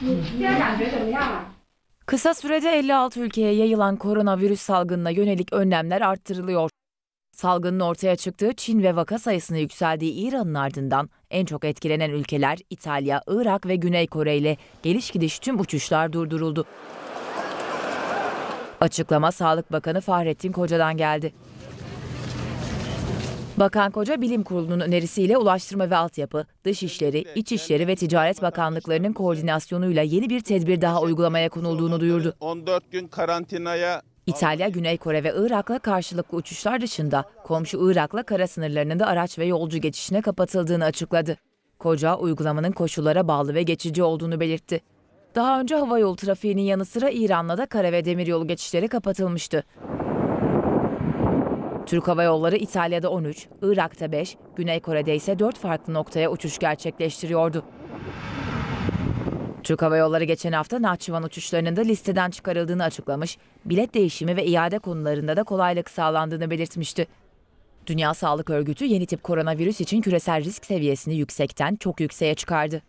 现在感觉怎么样啊？ Kısa sürede 56 ülkeye yayılan koronavirüs salgınına yönelik önlemler arttırılıyor. Salgının ortaya çıktığı Çin ve vaka sayısının yükseldiği İran'ın ardından en çok etkilenen ülkeler İtalya, Irak ve Güney Kore ile geliş gidiş tüm uçuşlar durduruldu. Açıklama Sağlık Bakanı Fahrettin Koca'dan geldi. Bakan Koca Bilim Kurulu'nun önerisiyle Ulaştırma ve Altyapı, Dışişleri, İçişleri ve Ticaret Bakanlıklarının koordinasyonuyla yeni bir tedbir daha uygulamaya konulduğunu duyurdu. 14 gün karantinaya İtalya, Güney Kore ve Irak'la karşılıklı uçuşlar dışında komşu Irak'la kara sınırlarının da araç ve yolcu geçişine kapatıldığını açıkladı. Koca uygulamanın koşullara bağlı ve geçici olduğunu belirtti. Daha önce havayolu trafiğinin yanı sıra İran'la da kara ve demiryolu geçişleri kapatılmıştı. Türk Hava Yolları İtalya'da 13, Irak'ta 5, Güney Kore'de ise 4 farklı noktaya uçuş gerçekleştiriyordu. Türk Hava Yolları geçen hafta Nahçıvan uçuşlarının da listeden çıkarıldığını açıklamış, bilet değişimi ve iade konularında da kolaylık sağlandığını belirtmişti. Dünya Sağlık Örgütü yeni tip koronavirüs için küresel risk seviyesini yüksekten çok yükseğe çıkardı.